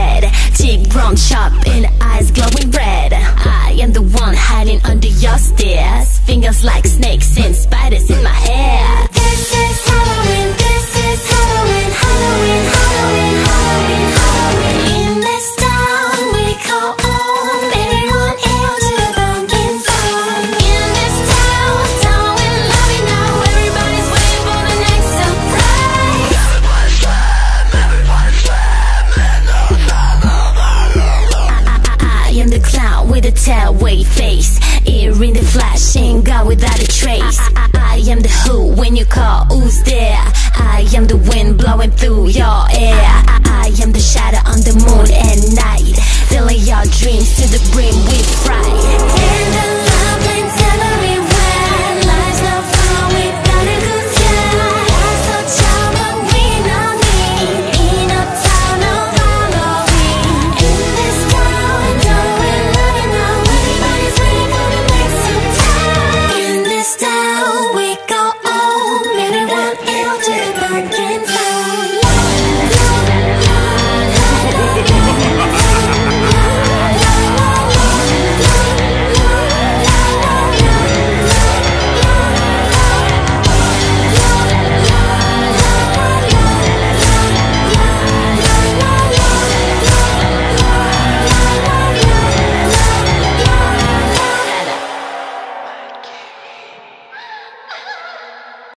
head Cheek brown sharp and eyes glowing red. I am the one hiding under your stairs. Fingers like snakes and spiders in my head a tearaway face. Ear in the flash, ain't God without a trace. I, I, I am the who. When you call, who's there? I am the wind blowing through your hair I, I am the shadow on the moon